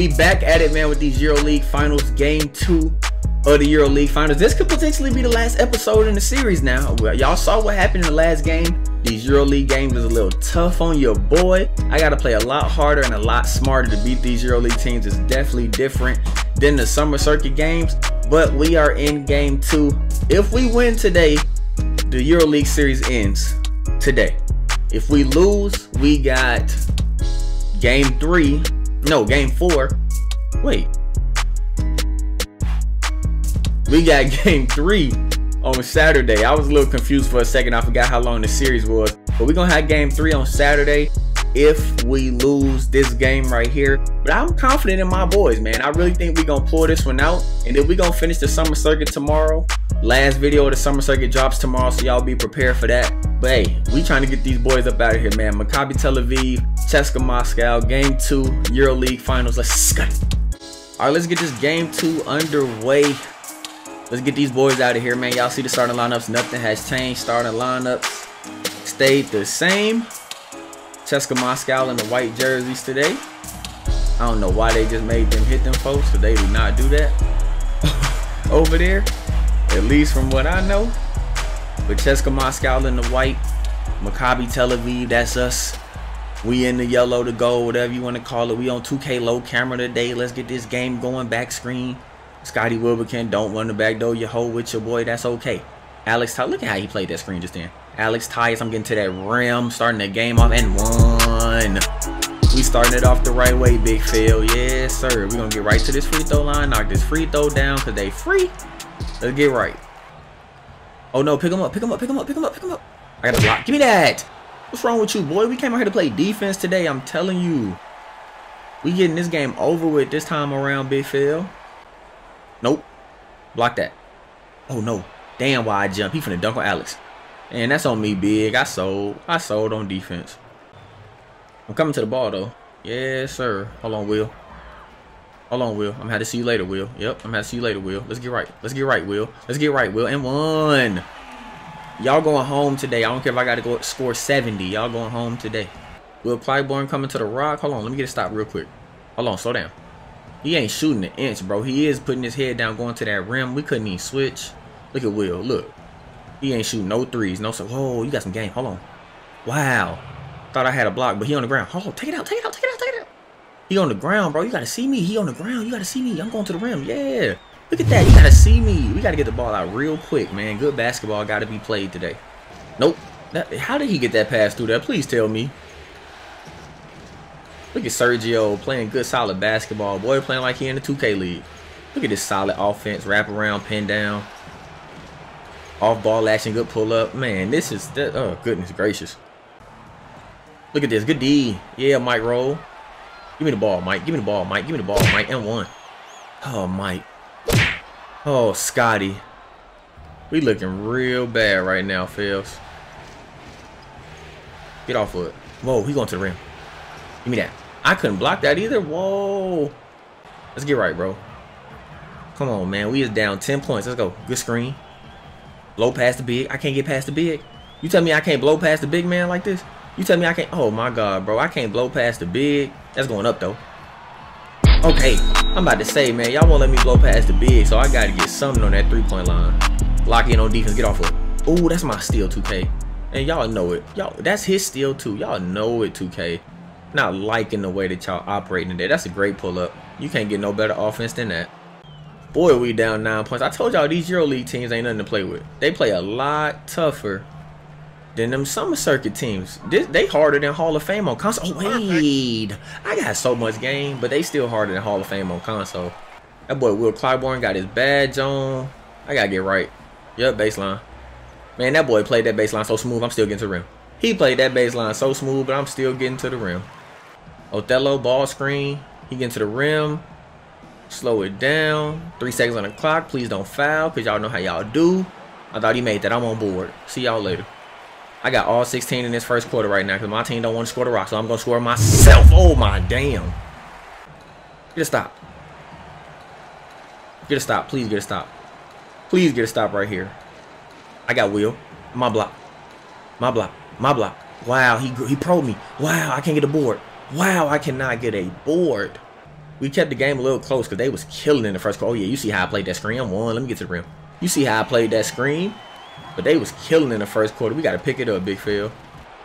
we back at it, man, with these EuroLeague finals, game two of the EuroLeague finals. This could potentially be the last episode in the series now. Y'all saw what happened in the last game. These EuroLeague games is a little tough on your boy. I got to play a lot harder and a lot smarter to beat these EuroLeague teams. It's definitely different than the summer circuit games, but we are in game two. If we win today, the EuroLeague series ends today. If we lose, we got game three no, game four. Wait. We got game three on Saturday. I was a little confused for a second. I forgot how long the series was. But we're going to have game three on Saturday if we lose this game right here. But I'm confident in my boys, man. I really think we're going to pull this one out. And then we're going to finish the summer circuit tomorrow. Last video of the summer circuit drops tomorrow, so y'all be prepared for that. But hey, we trying to get these boys up out of here, man. Maccabi Tel Aviv, CSKA Moscow, game two, EuroLeague finals. Let's go. All right, let's get this game two underway. Let's get these boys out of here, man. Y'all see the starting lineups. Nothing has changed. Starting lineups stayed the same. CSKA Moscow in the white jerseys today. I don't know why they just made them hit them folks, because they do not do that over there at least from what I know. But CSKA Moscow in the white, Maccabi Tel Aviv, that's us. We in the yellow, the gold, whatever you want to call it. We on 2K low camera today. Let's get this game going back screen. Scotty Wilbekin, don't run the back door. You hold with your boy. That's okay. Alex, look at how he played that screen just then. Alex Tyus, I'm getting to that rim, starting the game off and one. We starting it off the right way, Big Phil. Yes, sir. we going to get right to this free throw line, knock this free throw down because they free. Let's get right. Oh no, pick him up, pick him up, pick him up, pick him up, pick him up. I got the block. Give me that. What's wrong with you, boy? We came out here to play defense today. I'm telling you. We getting this game over with this time around, Big Phil. Nope. Block that. Oh no. Damn why I jump. He finna dunk on Alex. And that's on me, big. I sold. I sold on defense. I'm coming to the ball though. Yes, sir. Hold on, Will. Hold on, Will. I'm gonna have to see you later, Will. Yep, I'm gonna see you later, Will. Let's get right. Let's get right, Will. Let's get right, Will. And one. Y'all going home today. I don't care if I gotta go score 70. Y'all going home today. Will Clyburn coming to the rock. Hold on, let me get a stop real quick. Hold on, slow down. He ain't shooting an inch, bro. He is putting his head down, going to that rim. We couldn't even switch. Look at Will. Look. He ain't shooting no threes. No so. Oh, you got some game. Hold on. Wow. Thought I had a block, but he on the ground. Hold. Take it out. Take it out. Take it out. Take it out. He on the ground, bro. You gotta see me. He on the ground. You gotta see me. I'm going to the rim. Yeah. Look at that. You gotta see me. We gotta get the ball out real quick, man. Good basketball gotta be played today. Nope. That, how did he get that pass through there? Please tell me. Look at Sergio playing good, solid basketball. Boy, playing like he in the 2K league. Look at this solid offense. Wrap around, pin down. Off ball action, good pull up. Man, this is, that, oh, goodness gracious. Look at this. Good D. Yeah, Mike Roll. Give me the ball, Mike. Give me the ball, Mike. Give me the ball, Mike. And one. Oh, Mike. Oh, Scotty. We looking real bad right now, Phils. Get off of it. Whoa, he going to the rim. Give me that. I couldn't block that either. Whoa. Let's get right, bro. Come on, man. We is down 10 points. Let's go. Good screen. Blow past the big. I can't get past the big. You tell me I can't blow past the big man like this? You tell me I can't. Oh my God, bro. I can't blow past the big. That's going up though. Okay, I'm about to say, man, y'all won't let me blow past the big, so I gotta get something on that three-point line. Lock in on defense. Get off of it. Oh, that's my steal, 2K. And y'all know it. Y'all, that's his steal too. Y'all know it, 2K. Not liking the way that y'all operating there. That's a great pull-up. You can't get no better offense than that. Boy, we down nine points. I told y'all these EuroLeague teams ain't nothing to play with. They play a lot tougher than them summer circuit teams. This, they harder than Hall of Fame on console. Oh, wait. I got so much game, but they still harder than Hall of Fame on console. That boy Will Clyburn got his badge on. I gotta get right. Yep, baseline. Man, that boy played that baseline so smooth, I'm still getting to the rim. He played that baseline so smooth, but I'm still getting to the rim. Othello, ball screen. He getting to the rim. Slow it down. Three seconds on the clock. Please don't foul, because y'all know how y'all do. I thought he made that. I'm on board. See y'all later. I got all 16 in this first quarter right now because my team don't want to score the rock, so I'm going to score myself. Oh, my damn. Get a stop. Get a stop. Please get a stop. Please get a stop right here. I got Will. My block. My block. My block. Wow, he he probed me. Wow, I can't get a board. Wow, I cannot get a board. We kept the game a little close because they was killing in the first quarter. Oh, yeah, you see how I played that screen? I'm one. Let me get to the rim. You see how I played that screen? But they was killing in the first quarter. We got to pick it up, Big Phil.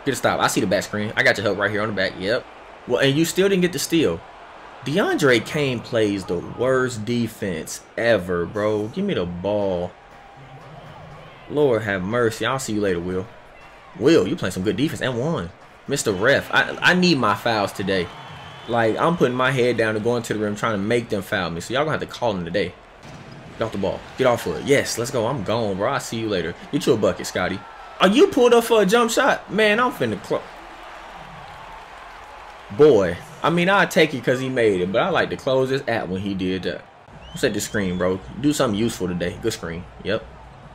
Get a stop. I see the back screen. I got your help right here on the back. Yep. Well, and you still didn't get the steal. DeAndre Kane plays the worst defense ever, bro. Give me the ball. Lord have mercy. I'll see you later, Will. Will, you playing some good defense and one. Mr. Ref, I, I need my fouls today. Like, I'm putting my head down and going to the rim trying to make them foul me. So y'all gonna have to call them today. Get off the ball. Get off of it. Yes, let's go. I'm gone, bro. I'll see you later. Get you a bucket, Scotty. Are you pulled up for a jump shot? Man, I'm finna close. Boy, I mean, i take it because he made it, but I like to close this app when he did that. Set the screen, bro. Do something useful today. Good screen. Yep.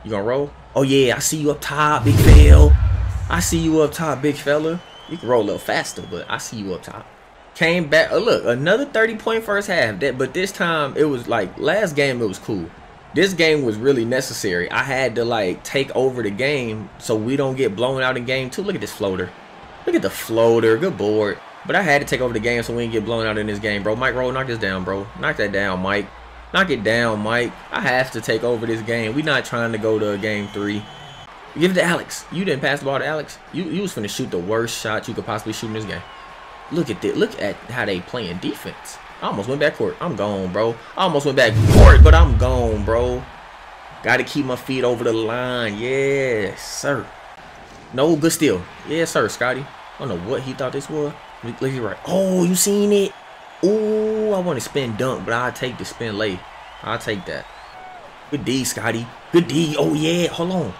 You gonna roll? Oh, yeah. I see you up top, big fail. I see you up top, big fella. You can roll a little faster, but I see you up top. Came back. Oh, look, another 30 point first half. That, But this time, it was like, last game, it was cool. This game was really necessary. I had to, like, take over the game so we don't get blown out in game two. Look at this floater. Look at the floater. Good board. But I had to take over the game so we didn't get blown out in this game, bro. Mike Roll, knock this down, bro. Knock that down, Mike. Knock it down, Mike. I have to take over this game. we not trying to go to game three. Give it to Alex. You didn't pass the ball to Alex. You, you was finna shoot the worst shot you could possibly shoot in this game. Look at this. Look at how they playing defense. I almost went back court. I'm gone, bro. I almost went back court, but I'm gone, bro. Got to keep my feet over the line. Yes, sir. No, good steal. Yes, sir, Scotty. I don't know what he thought this was. Look, look right. Oh, you seen it? Oh, I want to spin dunk, but I'll take the spin lay. I'll take that. Good D, Scotty. Good D. Oh, yeah. Hold on.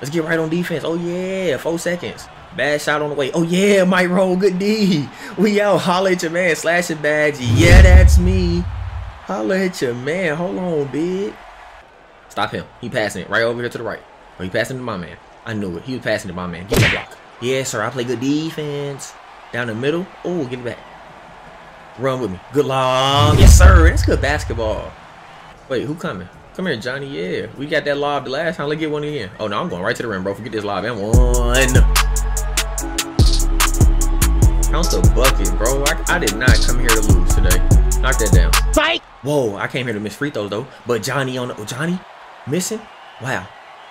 Let's get right on defense. Oh, yeah. Four seconds. Bad shot on the way. Oh, yeah. Mike roll. Good D. We out. Holla at your man. Slash Slashing badge. Yeah, that's me. Holla at your man. Hold on, big. Stop him. He passing it right over here to the right. Oh, he passing to my man. I knew it. He was passing to my man. Give me a block. Yes, sir. I play good defense. Down the middle. Oh, get it back. Run with me. Good lob. Yes, sir. That's good basketball. Wait, who coming? Come here, Johnny. Yeah, we got that lob the last time. Let's get one again. Oh, no, I'm going right to the rim, bro. Forget this lob. And one. Count the bucket, bro. I, I did not come here to lose today. Knock that down. Fight! Whoa, I came here to miss free throws, though. But Johnny on the... Oh, Johnny missing? Wow.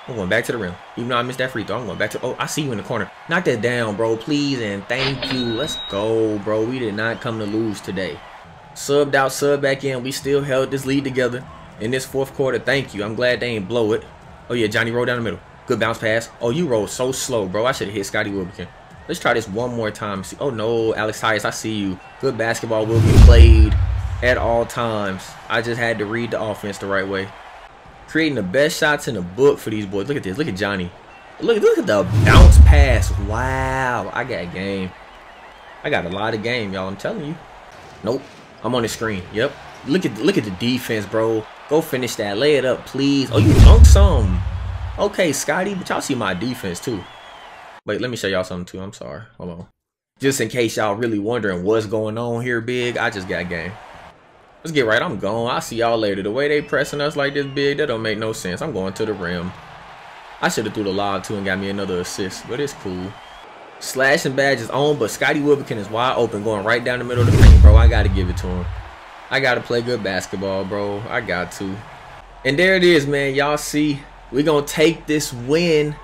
I'm going back to the rim. Even though I missed that free throw, I'm going back to... Oh, I see you in the corner. Knock that down, bro, please, and thank you. Let's go, bro. We did not come to lose today. Subbed out, subbed back in. We still held this lead together in this fourth quarter. Thank you. I'm glad they ain't blow it. Oh, yeah, Johnny rolled down the middle. Good bounce pass. Oh, you rolled so slow, bro. I should have hit Scotty Wilbekin. Let's try this one more time. See, Oh, no, Alex Tyus, I see you. Good basketball will be played at all times. I just had to read the offense the right way creating the best shots in the book for these boys. Look at this. Look at Johnny. Look, look at the bounce pass. Wow. I got game. I got a lot of game, y'all. I'm telling you. Nope. I'm on the screen. Yep. Look at look at the defense, bro. Go finish that. Lay it up, please. Oh, you dunk some. Okay, Scotty, but y'all see my defense too. Wait, let me show y'all something too. I'm sorry. Hold on. Just in case y'all really wondering what's going on here, big. I just got game. Let's get right. I'm gone. I'll see y'all later. The way they pressing us like this big, that don't make no sense. I'm going to the rim. I should have threw the lob too and got me another assist, but it's cool. Slashing badge is on, but Scotty Wilbekin is wide open, going right down the middle of the paint, bro. I got to give it to him. I got to play good basketball, bro. I got to. And there it is, man. Y'all see, we're going to take this win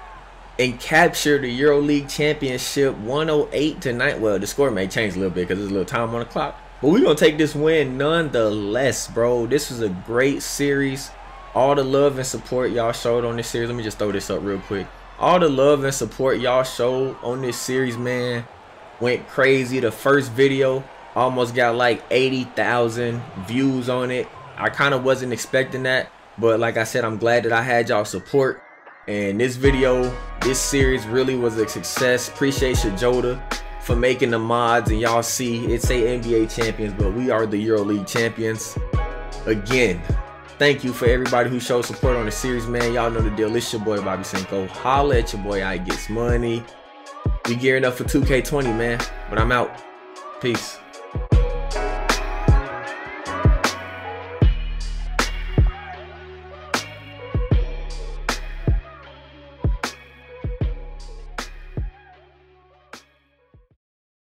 and capture the EuroLeague Championship 108 tonight. Well, the score may change a little bit because there's a little time on the clock. But we're going to take this win nonetheless, bro. This was a great series. All the love and support y'all showed on this series. Let me just throw this up real quick. All the love and support y'all showed on this series, man, went crazy. The first video almost got like 80,000 views on it. I kind of wasn't expecting that. But like I said, I'm glad that I had y'all support. And this video, this series really was a success. Appreciate Shajota for making the mods and y'all see it say NBA champions but we are the EuroLeague champions again. Thank you for everybody who showed support on the series man. Y'all know the deal. It's your boy Bobby Cinco holla at your boy I gets money. We gearing up for 2K20 man. But I'm out. Peace